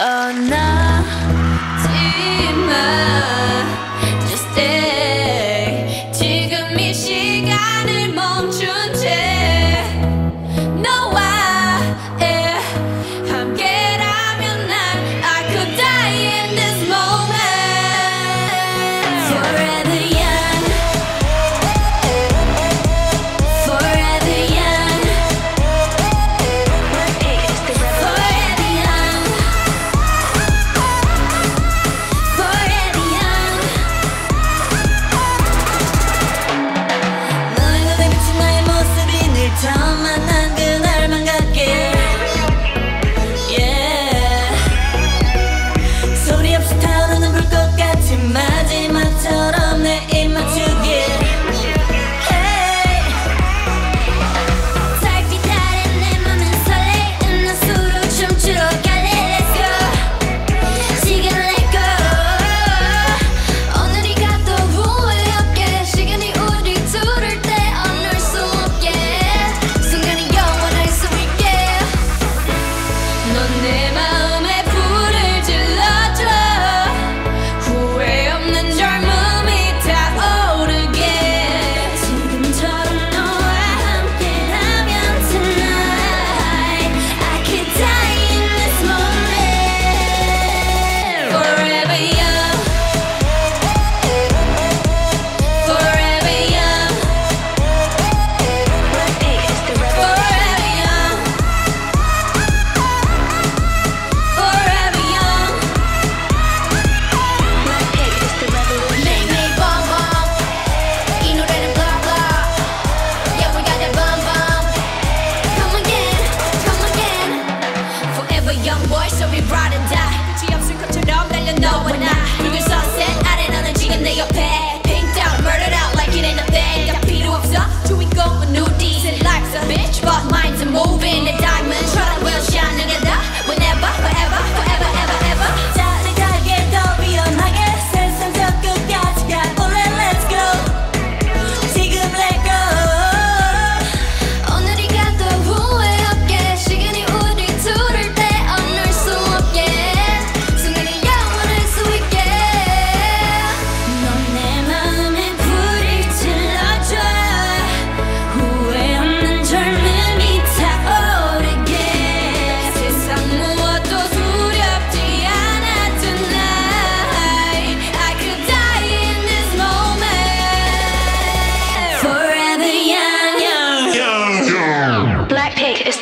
어, 떠나지만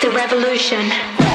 the revolution.